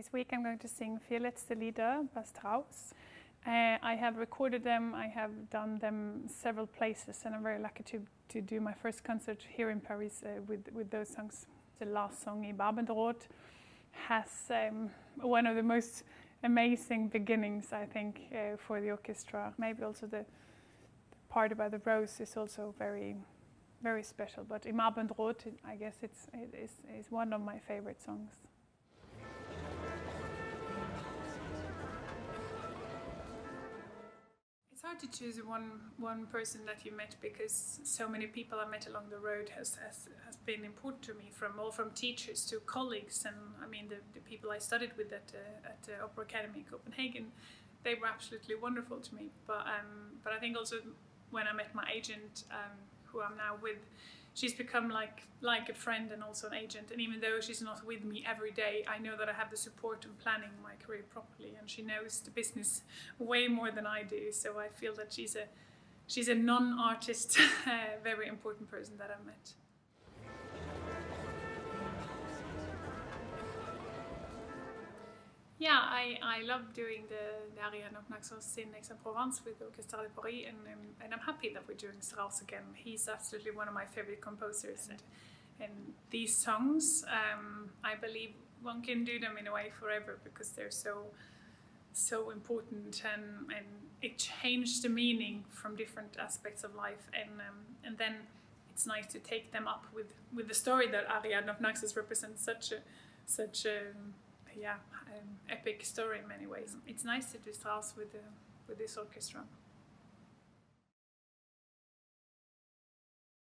This week I'm going to sing Vier letzte Lieder by Strauss. Uh, I have recorded them, I have done them several places, and I'm very lucky to, to do my first concert here in Paris uh, with, with those songs. The last song, Im Abendrot, has um, one of the most amazing beginnings, I think, uh, for the orchestra. Maybe also the, the part about the rose is also very, very special. But Im Abendrot, I guess it's, it is, is one of my favorite songs. To choose one one person that you met because so many people I met along the road has, has, has been important to me from all from teachers to colleagues. And I mean the, the people I studied with at uh, at the Opera Academy in Copenhagen they were absolutely wonderful to me. But um, but I think also when I met my agent um, who I'm now with she's become like like a friend and also an agent. And even though she's not with me every day i know that i have the support in planning my career properly. And she knows the business way more than i do. So i feel that she's a she's a non-artist uh, very important person that i've met Yeah, I, I love doing the, the Ariane of Naxos in Aix-en-Provence with Orchestre de Paris, and, um, and I'm happy that we're doing Strauss again. He's absolutely one of my favorite composers, and, and these songs, um, I believe one can do them in a way forever because they're so so important, and, and it changed the meaning from different aspects of life, and um, and then it's nice to take them up with with the story that Ariane of Naxos represents such a such a yeah, um, epic story in many ways. It's nice to do Strauss with the, with this orchestra.